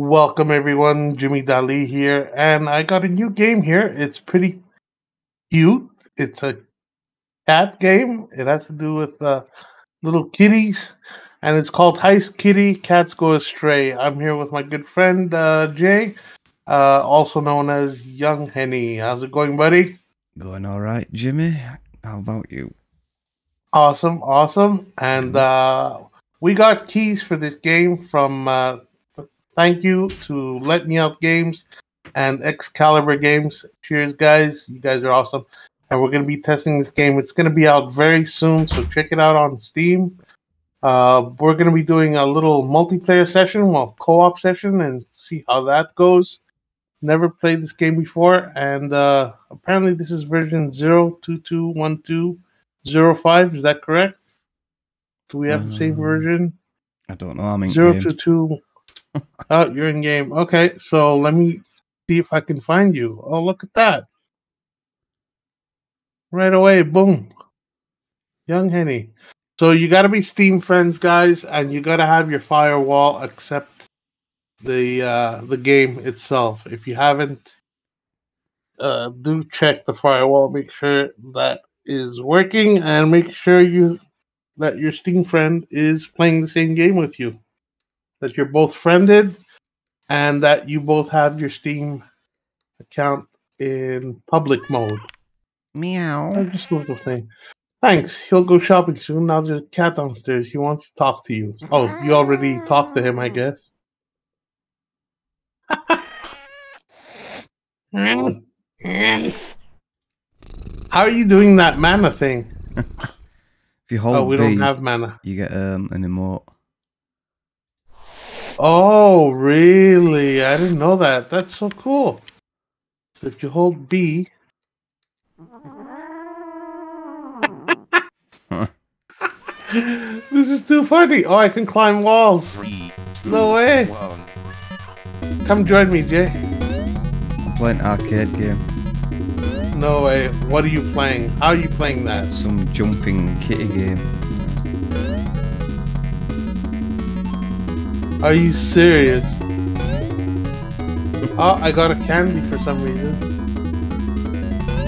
Welcome everyone, Jimmy Dali here, and I got a new game here. It's pretty cute. It's a cat game. It has to do with uh, little kitties, and it's called Heist Kitty Cats Go Astray. I'm here with my good friend uh, Jay, uh, also known as Yung Henney. How's it going, buddy? Going all right, Jimmy. How about you? Awesome, awesome. And uh, we got keys for this game from uh, thank you to Let Me Out Games and Excalibur Games. Cheers, guys. You guys are awesome. And we're going to be testing this game. It's going to be out very soon, so check it out on Steam. Uh, we're going to be doing a little multiplayer session, well, co op session, and see how that goes. Never played this game before, and uh, apparently this is version 0221205. Is that correct? Do we have the same Um, version? I don't know. I'm in Zero game. two two. Oh, you're in game. Okay, so let me see if I can find you. Oh, look at that! Right away, boom. Yung Henney. So you got to be Steam friends, guys, and you got to have your firewall accept the uh, the game itself. If you haven't, uh, do check the firewall. Make sure that is working, and make sure you that your Steam friend is playing the same game with you that you're both friended and that you both have your Steam account in public mode. I Meow. just moved the thing. Thanks. He'll go shopping soon. Now there's a cat downstairs. He wants to talk to you. Oh, you already talked to him, I guess. How are you doing that mana thing? If you hold Oh, we B, don't have mana. you get um, an emote. Oh, really? I didn't know that. That's so cool. So if you hold B. this is too funny. Oh, I can climb walls. Three, No way. one. Come join me, Jay. I'm playing arcade game. No way. What are you playing? How are you playing that? Some jumping kitty game. Are you serious? Oh, I got a candy for some reason.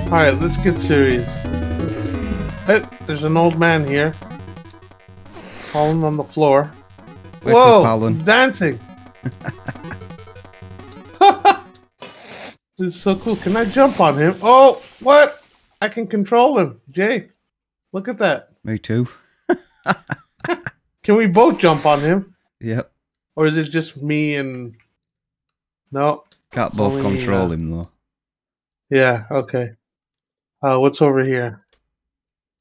Alright, let's get serious. Hey, there's an old man here. Falling on the floor. Wake Whoa! He's dancing! this is so cool. Can I jump on him? Oh, what? I can control him. Jay, look at that. Me too. Can we both jump on him? Yep. Or is it just me and. No. Can't both Only, control uh, him though. Yeah, okay. Uh, what's over here?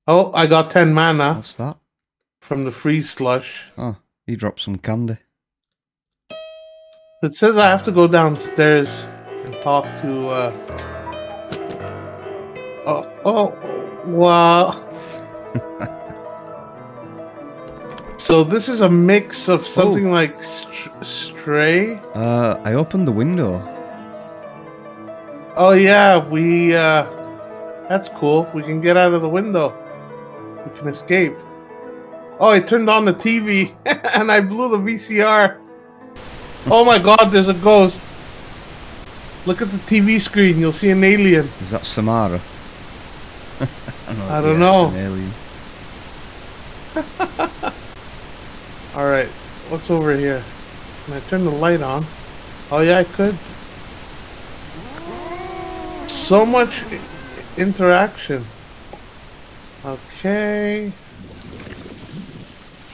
Oh, I got 10 mana What's that? from the free slush. Oh, he dropped some candy. It says I have to go downstairs and talk to. Uh... Oh, oh, wow. So this is a mix of something like str- Stray. Uh, I opened the window. Oh yeah, we. uh That's cool. We can get out of the window. We can escape. Oh, I turned on the TV and I blew the VCR. Oh my God! There's a ghost. Look at the TV screen. You'll see an alien. Is that Samara? I don't yeah, know. It's. All right, what's over here? Can I turn the light on? Oh yeah, I could. So much interaction. Okay.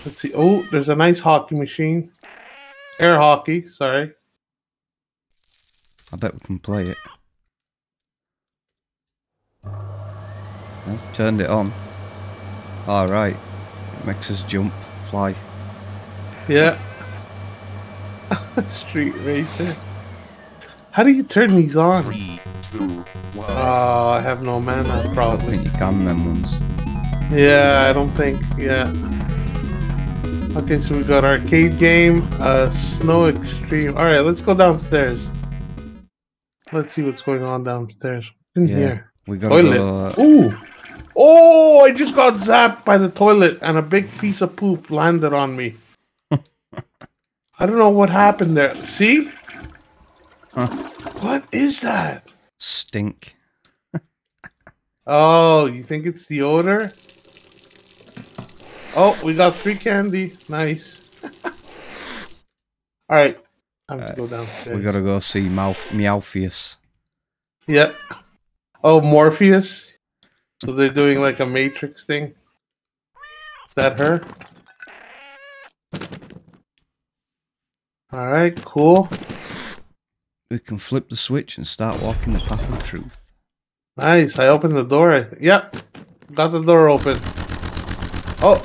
Let's see. Oh, there's a nice hockey machine. Air hockey. Sorry. I bet we can play it. I've turned it on. Alright. It makes us jump, fly. Yeah. Street racer. How do you turn these on? Three, two, one. Oh, I have no mana. I don't Probably. think you can them ones. Yeah, I don't think. Yeah. Okay, so we got arcade game, uh, snow extreme. All right, let's go downstairs. Let's see what's going on downstairs. In Yeah. here, We got toilet. go. Ooh, oh! I just got zapped by the toilet, and a big piece of poop landed on me. I don't know what happened there. See, What is that? Stink. Oh, you think it's the odor? Oh, we got free candy. Nice. All right, time to Uh, go downstairs. We gotta go see Malf- Meowpheus. Yeah. Oh, Morpheus. So they're doing like a Matrix thing. Is that her? All right, cool. We can flip the switch and start walking the path of truth. Nice. I opened the door. Yep. Got the door open. Oh,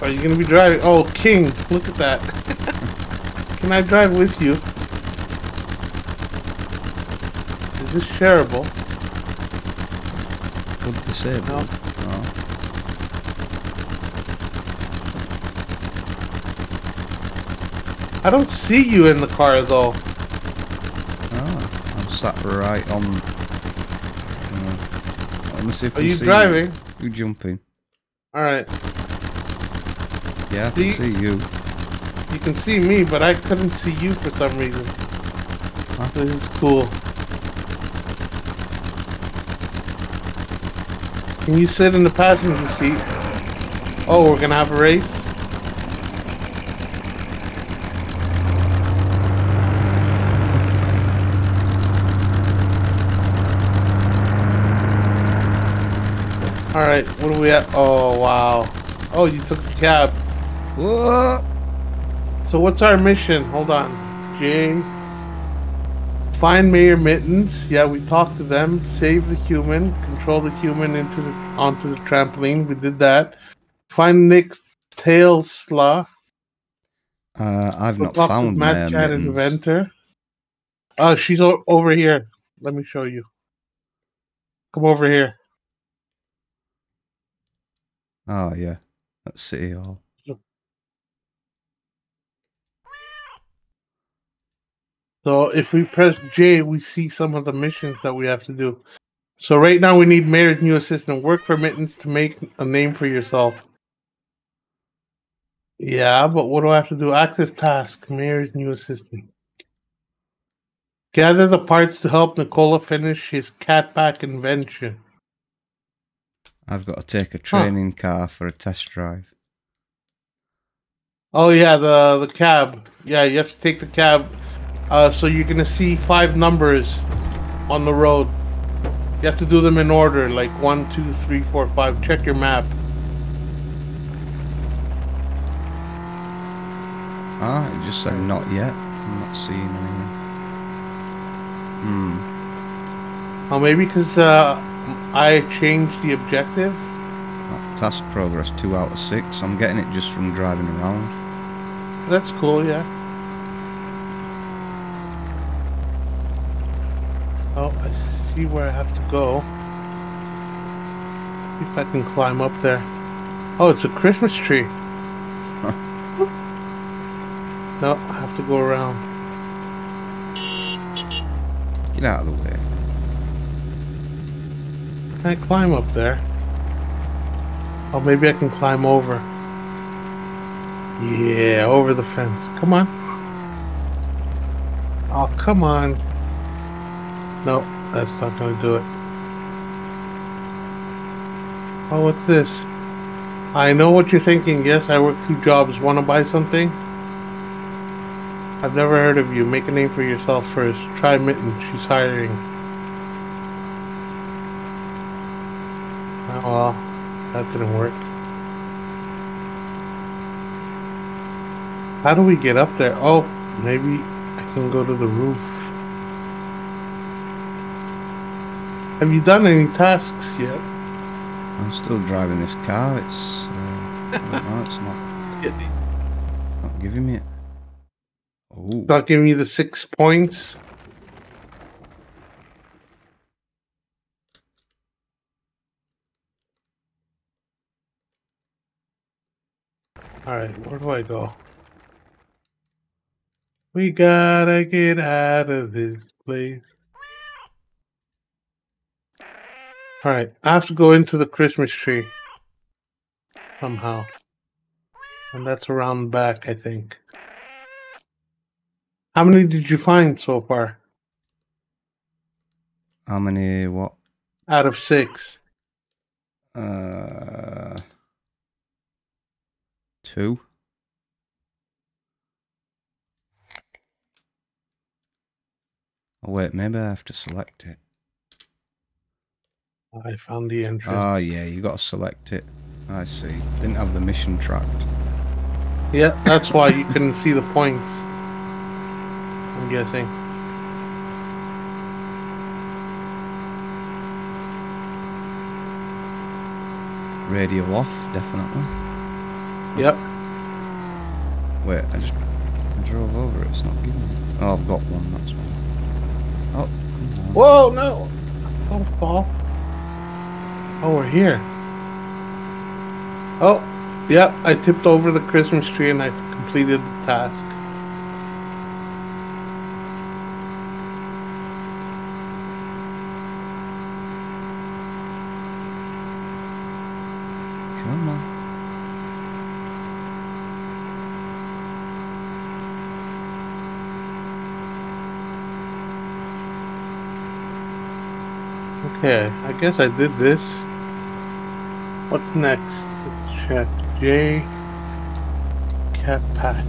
are you gonna be driving? Oh, King, look at that. Can I drive with you? Is this shareable? Would disable. No. I don't see you in the car though. Ah, I'm sat right on. Uh, let me see if Are you driving? You. you jumping? All right. Yeah, I can See? see you. You can see me, but I couldn't see you for some reason. Huh? This is cool. Can you sit in the passenger seat? Oh, we're gonna have a race? Alright, what are we at? Oh, wow. Oh, you took the cab. Whoa! So what's our mission? Hold on. J. Find Mayor Mittens. Yeah, we talked to them. Save the human. Control the human into the onto the trampoline. We did that. Find Nick Tailslaw. Uh, I've We'll not talk to found Matt Mayor Cat Mittens. Inventor. Oh, she's o- over here. Let me show you. Come over here. Oh yeah, at City Hall. So if we press J, we see some of the missions that we have to do. So right now we need Mayor's new assistant. Work for Mittens to make a name for yourself. Yeah, but what do I have to do? Active task. Mayor's new assistant. Gather the parts to help Nicola finish his catback invention. I've got to take a training car for a test drive. Oh yeah, the the cab. Yeah, you have to take the cab. Uh, so you're gonna see five numbers on the road. You have to do them in order, like one, two, three, four, five. Check your map. Ah, it just said not yet. I'm not seeing anything. Hmm. Oh, maybe because uh, I changed the objective. Task progress two out of six. I'm getting it just from driving around. That's cool, yeah. Oh, I see where I have to go. See if I can climb up there. Oh, it's a Christmas tree. no, I have to go around. Get out of the way. Can I climb up there? Oh, maybe I can climb over. Yeah, over the fence. Come on. Oh, come on. No, that's not going to do it. Oh, what's this? I know what you're thinking. Yes, I work two jobs. Want to buy something? I've never heard of you. Make a name for yourself first. Try Mitten. She's hiring. Oh, well, that didn't work. How do we get up there? Oh, maybe I can go to the roof. Have you done any tasks yet? I'm still driving this car. It's. Uh, know, it's not, not giving me it. Oh, Not giving you the six points. Alright, where do I go? We gotta get out of this place. Alright, I have to go into the Christmas tree. Somehow. And that's around the back, I think. How many did you find so far? How many? What? out of six. Uh, two. Oh wait, maybe I have to select it. I found the entrance. Oh yeah, you got to select it. I see. Didn't have the mission tracked. yeah, that's why you couldn't see the points. I'm guessing. Radio off, definitely. Yep. Wait, I just I drove over it. It's not giving me. Oh, I've got one. That's one. Oh. Whoa, no! Don't fall. Oh, we're here. Oh, yep, I tipped over the Christmas tree and I completed the task. Come on. Okay, I guess I did this. What's next? Let's check. J. Cat pack.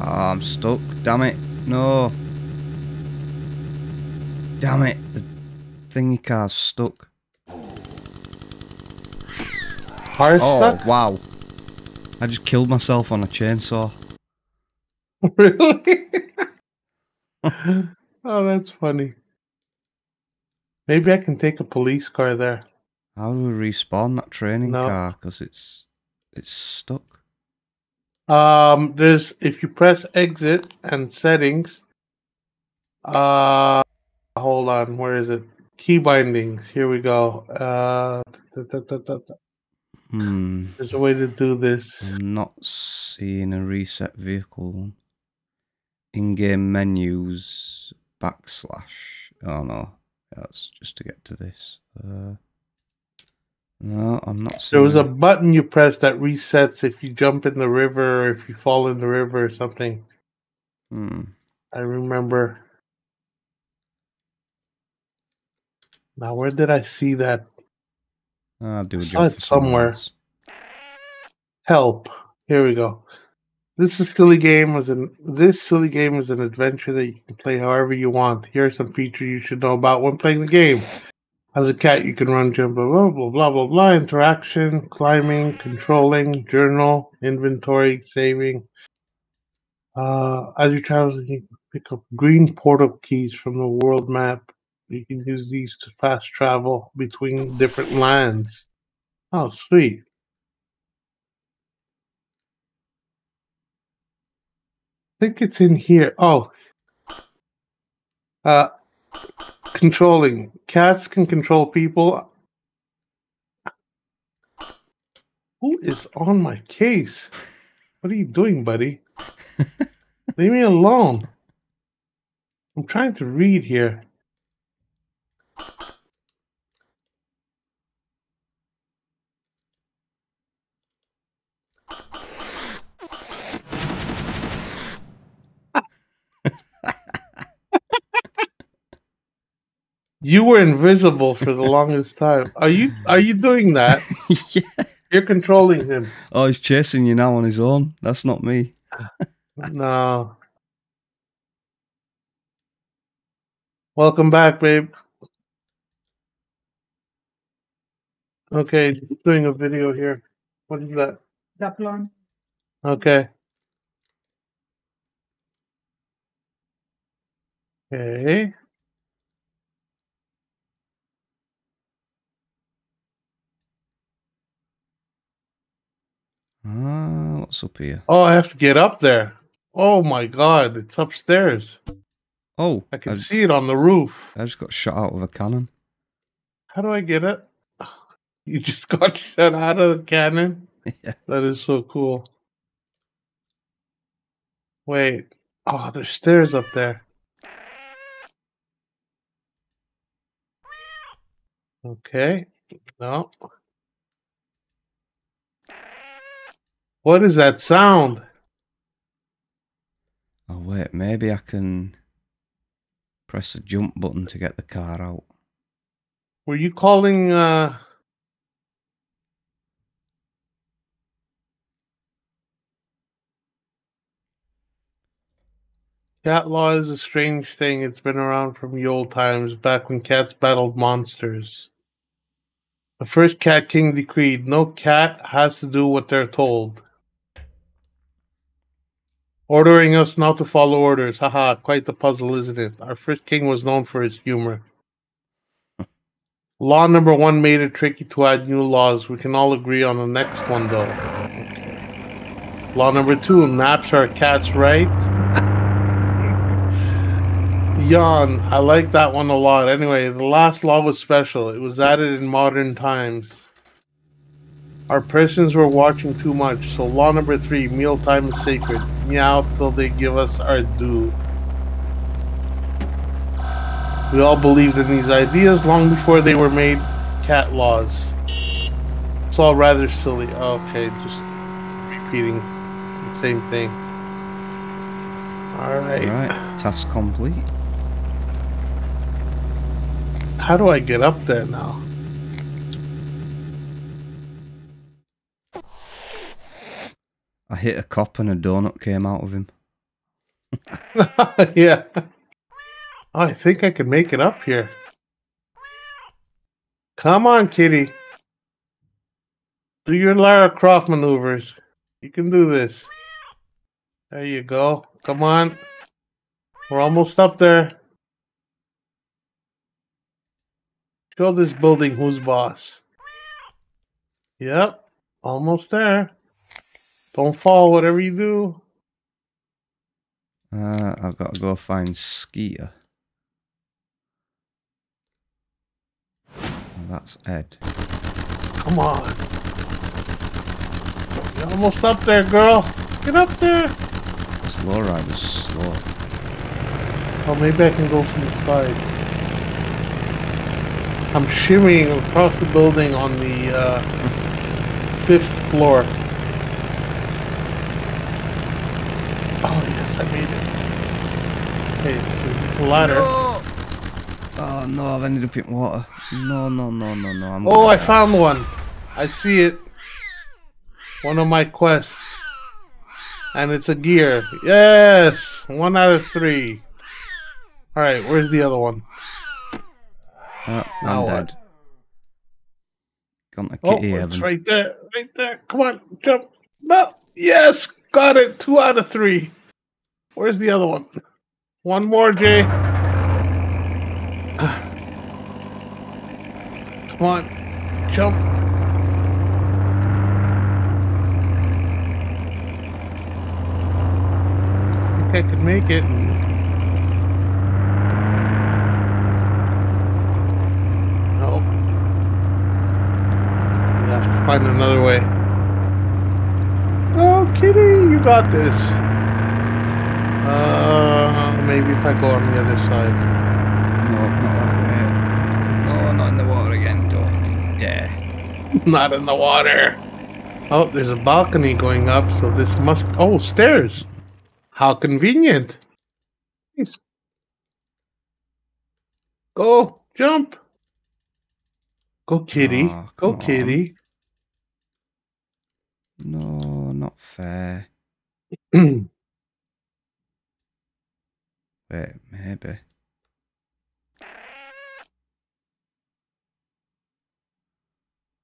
Ah, I'm stuck. Damn it. No. Damn it. The thingy car's stuck. Hard Oh, stuck? wow. I just killed myself on a chainsaw. really? oh, that's funny. Maybe I can take a police car there. How do we respawn that training No. car? Because it's it's stuck. Um, there's if you press exit and settings. Uh, hold on. Where is it? Key bindings. Here we go. Uh, da- da- da-. Hmm. there's a way to do this. I'm not seeing a reset vehicle one. In-game menus backslash. Oh no, that's just to get to this. Uh, no, I'm not. There was a button you press that resets if you jump in the river or if you fall in the river or something. Hmm. I remember. Now, where did I see that? I'll do a I saw it somewhere. else. Help. Here we go. This is silly game was an this silly game is an adventure that you can play however you want. Here are some features you should know about when playing the game. As a cat, you can run, jump, blah blah blah blah blah blah. Interaction, climbing, controlling, journal, inventory, saving. Uh, as you travel, you can pick up green portal keys from the world map. You can use these to fast travel between different lands. Oh, sweet. Think it's in here. Oh. Uh controlling. Cats can control people. Who is on my case? What are you doing, buddy? Leave me alone. I'm trying to read here. You were invisible for the longest time. Are you are you doing that? yeah. You're controlling him. Oh, he's chasing you now on his own. That's not me. No. Welcome back, babe. Okay, doing a video here. What is that? Duplon. Okay. Okay. What's up here? Oh, I have to get up there. Oh my god, it's upstairs. Oh, I can I, see it on the roof. I just got shot out of a cannon. How do I get it? You just got shot out of the cannon? Yeah. That is so cool. Wait. Oh, there's stairs up there. Okay. No. What is that sound? Oh wait, maybe I can press the jump button to get the car out. Were you calling uh Cat law is a strange thing. It's been around from the old times, back when cats battled monsters. The first cat king decreed no cat has to do what they're told. Ordering us not to follow orders. Haha, quite the puzzle, isn't it? Our first king was known for his humor. Law number one made it tricky to add new laws. We can all agree on the next one, though. Law number two naps are cats, right? Yawn. I like that one a lot. Anyway, the last law was special. It was added in modern times. Our persons were watching too much, so law number three mealtime is sacred. Meow till they give us our due. We all believed in these ideas long before they were made cat laws. It's all rather silly. Okay, just repeating the same thing. Alright. Right, task complete. How do I get up there now? I hit a cop and a donut came out of him. yeah. Oh, I think I can make it up here. Come on, kitty. Do your Lara Croft maneuvers. You can do this. There you go. Come on. We're almost up there. Show this building who's boss. Yep. Almost there. Don't fall, whatever you do. Uh, I've got to go find Skeeter. Oh, that's Ed. Come on. You're almost up there, girl. Get up there. Slow rider's slow. Oh, maybe I can go from the side. I'm shimmying across the building on the uh, fifth floor. Oh, yes, I made it. Okay, so this is a ladder. No! Oh no, I've ended up in water. No, no, no, no, no. I'm Oh, I die. found one. I see it. One of my quests. And it's a gear. Yes! One out of three. Alright, where's the other one? Uh, Now I'm dead. To Oh, kitty it's heaven. right there. Right there. Come on, jump. No. Yes! Got it. Two out of three. Where's the other one? One more, Jay. Come on. Jump. I think I could make it. Nope. You have to find another way. Oh, kitty, you got this. Uh, maybe if I go on the other side. No, not that. No, not in the water again. Don't dare. Not in the water. Oh, there's a balcony going up, so this must. Oh, stairs. How convenient. Nice. Go, jump. Go, kitty. Aw, Go, on. kitty. No, not fair. Wait, maybe.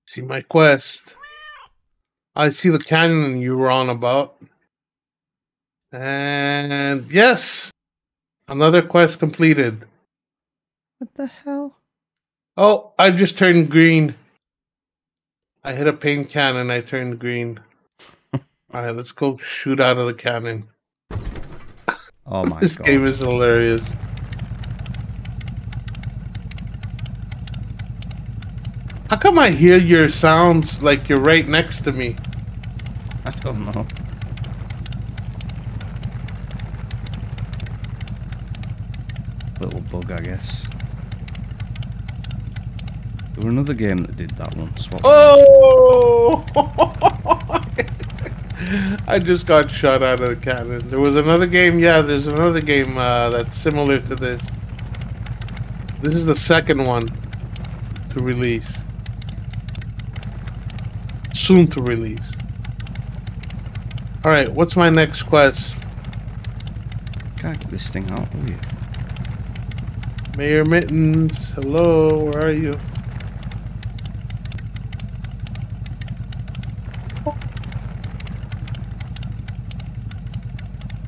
See my quest. I see the cannon you were on about. And yes, another quest completed. What the hell? Oh, I just turned green. I hit a paint cannon. I turned green. All right, let's go shoot out of the cannon. Oh my this god. This game is hilarious. How come I hear your sounds like you're right next to me? I don't know. Little bug, I guess. There were another game that did that once. What Oh! I just got shot out of the cannon. There was another game. Yeah, there's another game uh, that's similar to this. This is the second one. to release. Soon to release. All right, what's my next quest? Get this thing out, will you? Mayor Mittens, hello, where are you?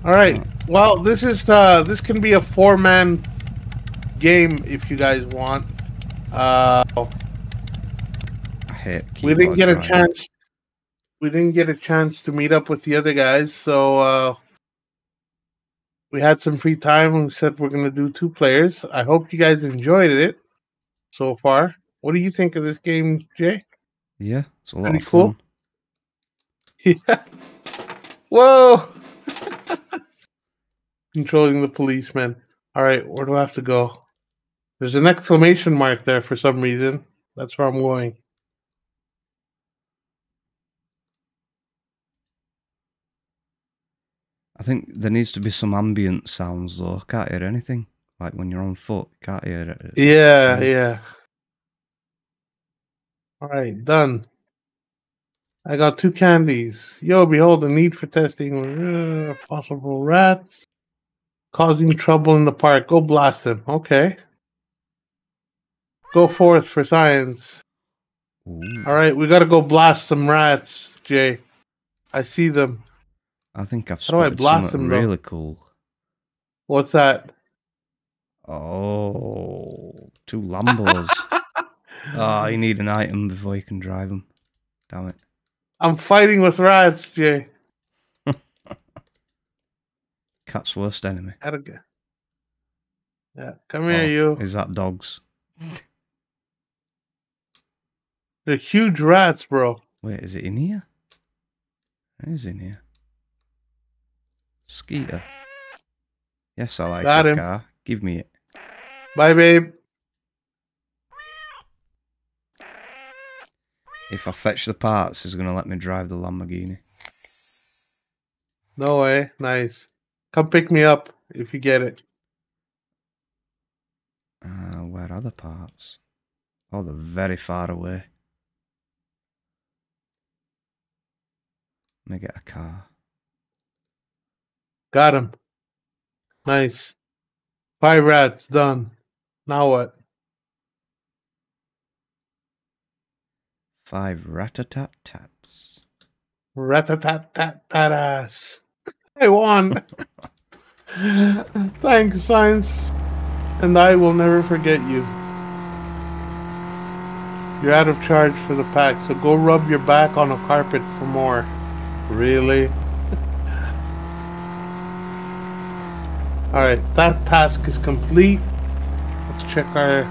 All right. Well, this is uh this can be a four-man game if you guys want. Uh I we didn't get a chance we didn't get a chance to meet up with the other guys, so uh we had some free time and we said we're gonna do two players. I hope you guys enjoyed it so far. What do you think of this game, Jay? Yeah, it's a lot Pretty of cool. fun. Yeah. Whoa! Controlling the policeman. All right, where do I have to go? There's an exclamation mark there for some reason. That's where I'm going. I think there needs to be some ambient sounds though. Can't hear anything. Like when you're on foot, can't hear it. Yeah, Yeah. All right, done. I got two candies. Yo, behold, the need for testing uh, possible rats causing trouble in the park. Go blast them. Okay. Go forth for science. Ooh, All right, we got to go blast some rats, Jay. I see them. I think I've How do I spotted blast them, though? really cool. What's that? Oh, two Lambos. oh, ah, you need an item before you can drive them. Damn it. I'm fighting with rats, Jay. Cat's worst enemy. Gotta. Yeah, come here, Oh, you. Is that dogs? They're huge rats, bro. Wait, is it in here? It is in here. Skeeter. Yes, I like Got that him. car. Give me it. Bye, babe. If I fetch the parts, he's going to let me drive the Lamborghini. No way. Nice. Come pick me up if you get it. Uh, where are the parts? Oh, they're very far away. Let me get a car. Got him. Nice. Five rats done. Now what? Five rat-a-tat-tats. Rat-a-tat-tat-tat-ass. I won. Thanks, science. And I will never forget you. You're out of charge for the pack, so go rub your back on a carpet for more. Really? Alright, that task is complete. Let's check our.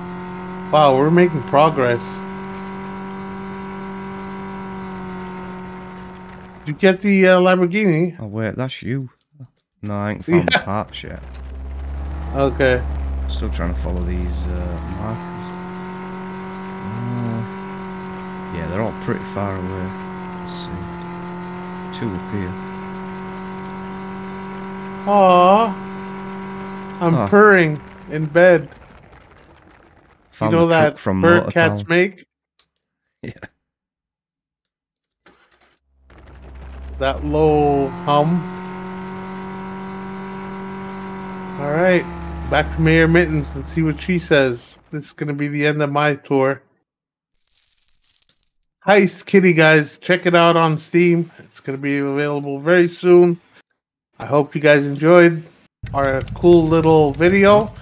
Wow, we're making progress. You get the uh, Lamborghini? Oh, wait, that's you. No, I ain't found the parts yet. Okay. Still trying to follow these uh, markers. Uh, yeah, they're all pretty far away. Let's see. Two up here. Aww. I'm Oh. purring in bed. Found you know that from bird cats make? Yeah. That low hum. Alright. Back to Mayor Mittens and see what she says. This is going to be the end of my tour. Heist Kitty, guys. Check it out on Steam. It's going to be available very soon. I hope you guys enjoyed our cool little video.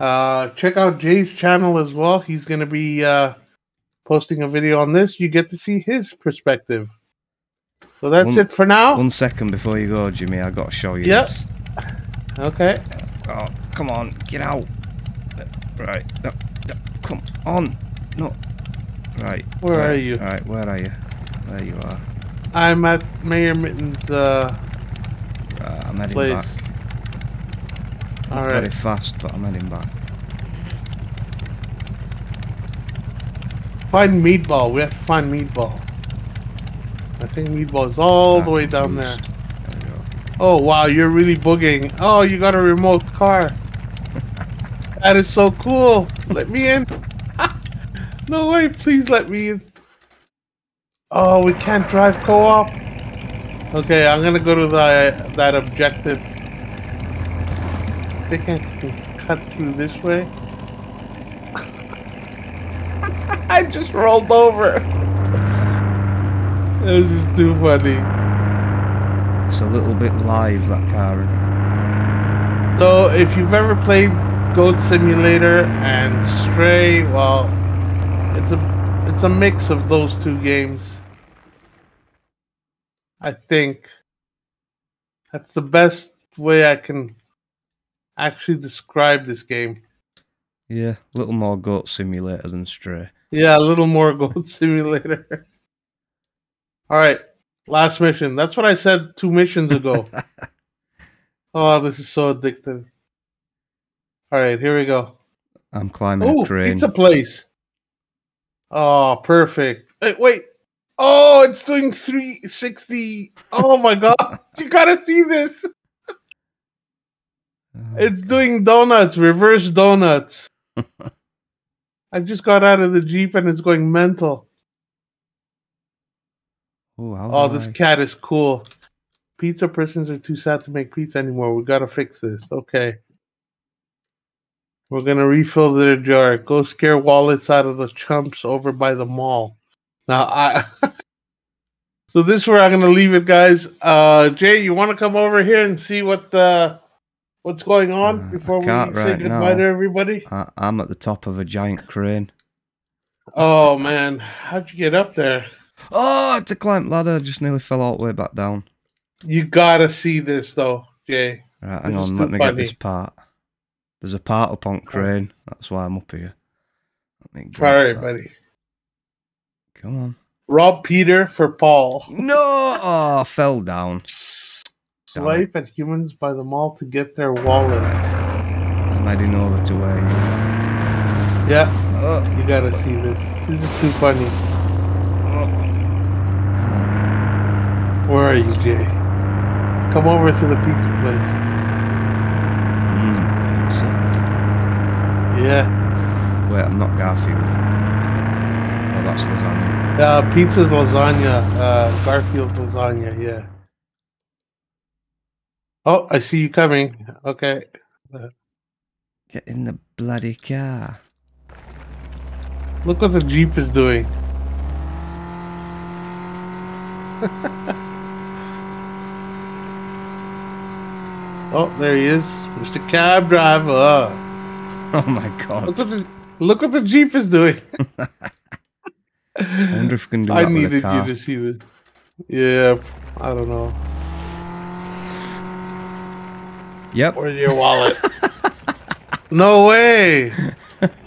Uh, check out Jay's channel as well. He's going to be uh, posting a video on this. You get to see his perspective. So that's One- it for now. One second before you go, Jimmy, I got to show you Yep. this. Okay. Oh, come on, get out. Uh, Right, no, no, come on. No. Right. Where are you? Right, where are you? There you are. I'm at Mayor Mitten's uh, Right, I'm heading place. back. All Not Very fast, but I'm heading back. Find Meatball. We have to find Meatball. I think Meatball is all the Ah, way down there. There. Oh, wow. You're really booging. Oh, you got a remote car. that is so cool. Let me in. No way, please let me in. Oh, we can't drive co-op. Okay, I'm gonna go to the that objective. I can cut through this way. I just rolled over. This is too funny. It's a little bit live, that car. So, if you've ever played Goat Simulator and Stray, well, it's a it's a mix of those two games. I think that's the best way I can actually describe this game. Yeah, a little more goat simulator than stray. Yeah, a little more Goat Simulator. All right, last mission. That's what I said two missions ago. oh, this is so addictive. All right, here we go. I'm climbing Oh, a crane. pizza place. Oh, perfect. Wait, wait. Oh, it's doing 360. Oh my god. You gotta see this. Oh, It's doing donuts, reverse donuts. I just got out of the Jeep and it's going mental. Oh, Oh, this cat is cool. Pizza persons are too sad to make pizza anymore. We gotta fix this. Okay. We're gonna refill their jar. Go scare wallets out of the chumps over by the mall. Now I So this is where I'm gonna leave it, guys. Uh Jay, you wanna come over here and see what uh what's going on Uh, before we can't say goodbye now. to everybody? I, I'm at the top of a giant crane. Oh man, how'd you get up there? Oh, it's a climb ladder. Just nearly fell all the way back down. You gotta see this though, Jay. Right, hang This on. Let me get this part. There's a part up on crane. That's why I'm up here. Let me get All right, that. buddy. Come on. Rob Peter for Paul. No! Oh, I fell down. Swipe at humans by the mall to get their wallets. I'm heading over to where you Yeah, Oh, you gotta see this. This is too funny. Where are you, Jay? Come over to the pizza place. mm, it's, uh, Yeah. wait, I'm not Garfield. Oh, that's lasagna. Uh, pizza's lasagna. Uh, Garfield lasagna. Yeah. Oh, I see you coming. Okay. Get in the bloody car. Look what the Jeep is doing. oh, there he is. Mr. Cab Driver. Oh my Look god. what the, look what the Jeep is doing. I wonder if we can do I that with a needed you to see this. Yeah, I don't know. Yep. Where's your wallet? no way.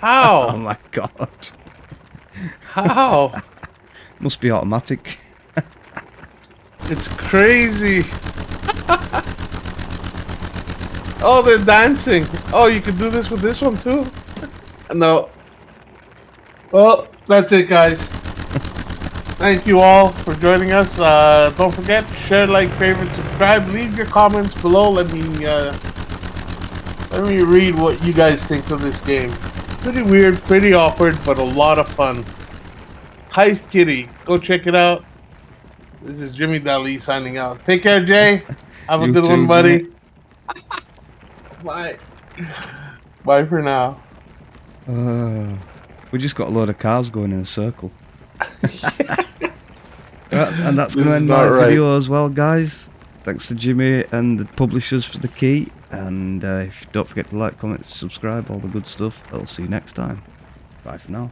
How? oh my god. How? Must be automatic. It's crazy. Oh, they're dancing. Oh, you can do this with this one too? No. Well, that's it, guys. Thank you all for joining us. Uh, don't forget, share, like, favorite, subscribe. Leave your comments below. Let me uh, let me read what you guys think of this game. Pretty weird, pretty awkward, but a lot of fun. Heist Kitty, go check it out. This is Jimmy Daly signing out. Take care, Jay. Have a You good too, one, buddy. Jimmy. Bye. Bye for now. Uh, we just got a load of cars going in a circle. And that's going to end not my right. video as well, guys. Thanks to Jimmy and the publishers for the key. And uh, if, don't forget to like, comment, subscribe, all the good stuff. I'll see you next time. Bye for now.